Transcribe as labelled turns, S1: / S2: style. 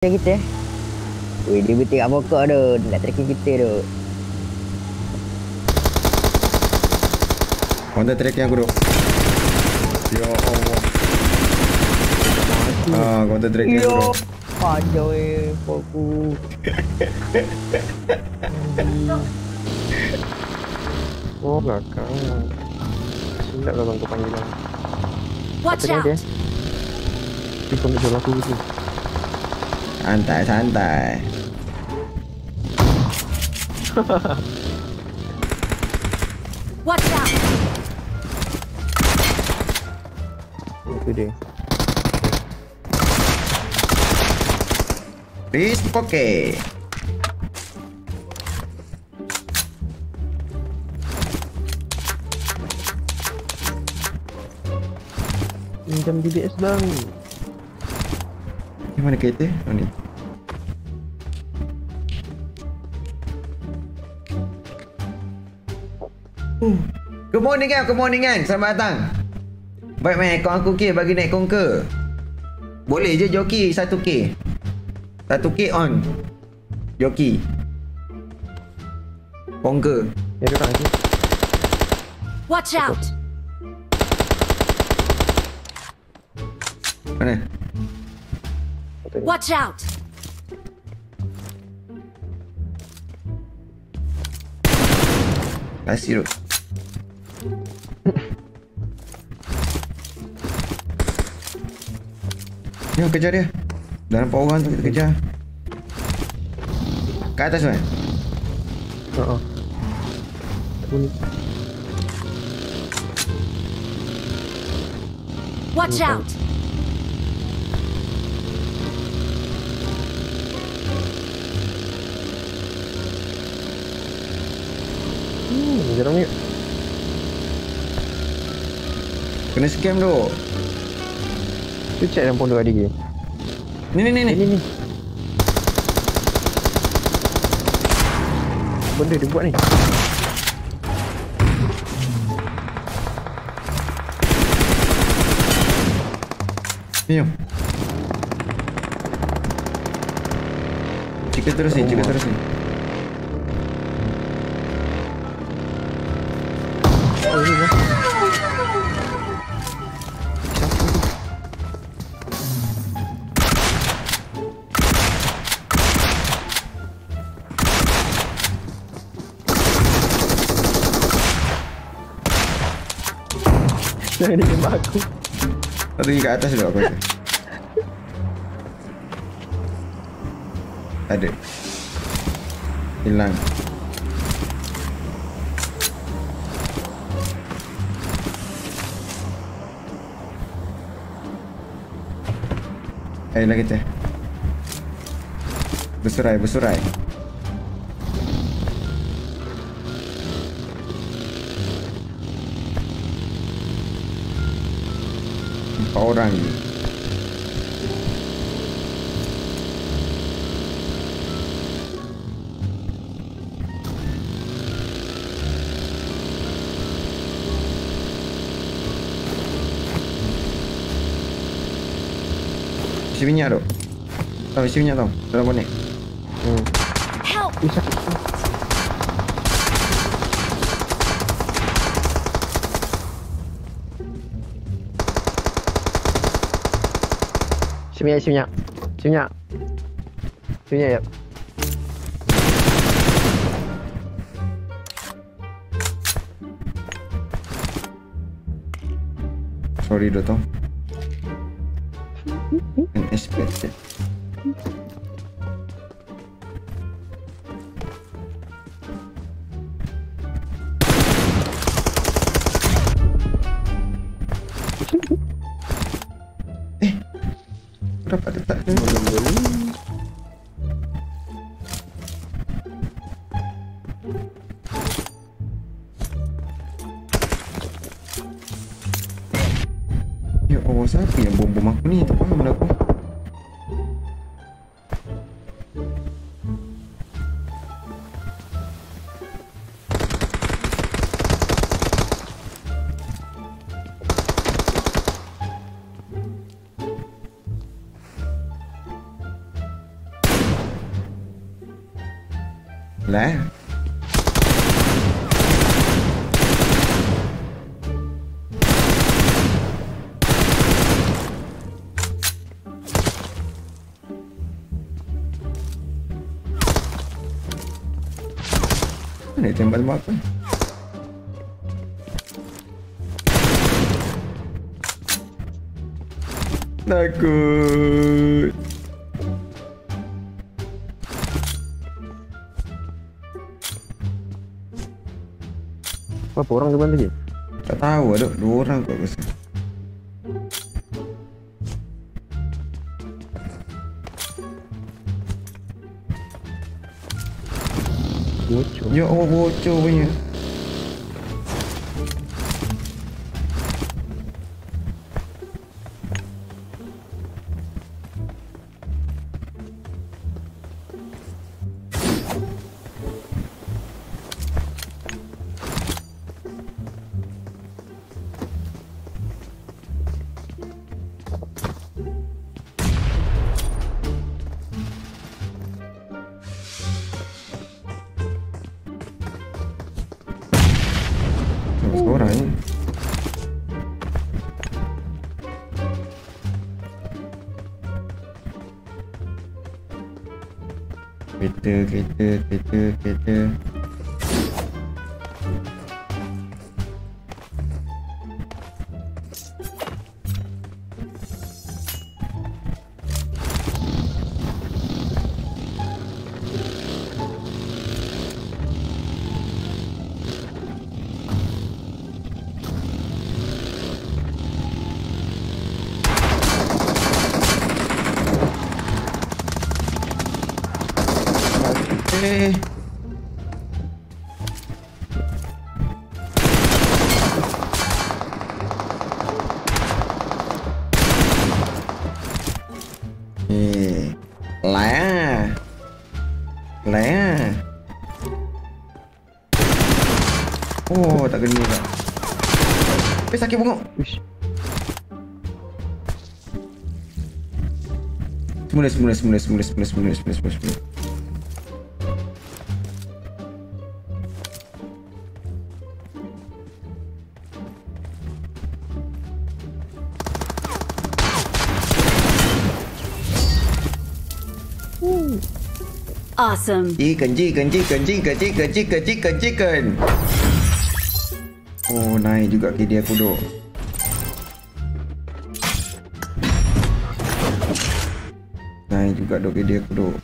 S1: Yang kita. Wih, dia betul kat pokok tu. Dia nak tracking kita tu.
S2: Counter tracking aku tu. Ya Allah. Ah, counter tracking aku tu.
S1: Panjang eh, fokus.
S3: Oh belakang Silap lah bang kau panggil bang
S4: Watch out!
S3: dia Dia kau nak jual aku gitu
S2: Santai, santai.
S4: Watch out!
S3: Itu dia
S2: Please poke.
S3: Pinjam DBS bang
S2: Ni mana kereta? Oh ni. Uh, Good morning kan, good morning kan. Selamat datang. Baik main akaun aku ke bagi naik conquer. Boleh je joki 1k. 1k on. Joki. Conquer.
S3: Ya dia orang lagi
S4: Watch out!
S2: Mana?
S3: Dia.
S4: Watch out!
S2: Kasih tu. Ni kejar dia. Dah nampak orang tu kita kejar. Kat atas kan?
S3: Haa Bunyi
S4: Watch out!
S3: Jarang ni
S2: Kena scam tu.
S3: Tu check dalam pondok adik
S2: Ni ni ni ni.
S3: Ni ni ni Benda dia buat ni
S2: Ni jom. Cika terus ni, cika terus ni.
S3: Jangan dia tembak aku
S2: Satu kat atas dulu. Tak ada. Hilang. Ayolah kita. Bersurai, bersurai. Empat orang ni. Isi minyak tu. Tahu isi minyak tau. Dalam bonek.
S3: Hmm
S4: Help!
S3: Isi minyak, isi minyak Isi minyak Isi minyak, ya
S2: Sorry Unexpected. eh, letak dia? Ya bawah siapa yang bom-bom aku ni Tak faham benda aku Lah. Eh? Mana dia tembak-tembak aku? Takut.
S3: Berapa orang depan tadi?
S2: Tak tahu ada dua orang kot aku rasa. 约欧洲去 je. Kereta, kereta, kereta, kereta. Eh. Eh. Lah. Lah. Oh, tak kena tak. Eh, sakit bengok.
S3: Uish.
S2: Semula, semula, semula, semula, semula, semula, semula, semula,
S4: Awesome.
S2: Chicken, chicken, chicken, chicken, chicken, chicken, chicken, chicken. Oh, naik juga ke dia kuduk. Naik juga dok ke dia kuduk.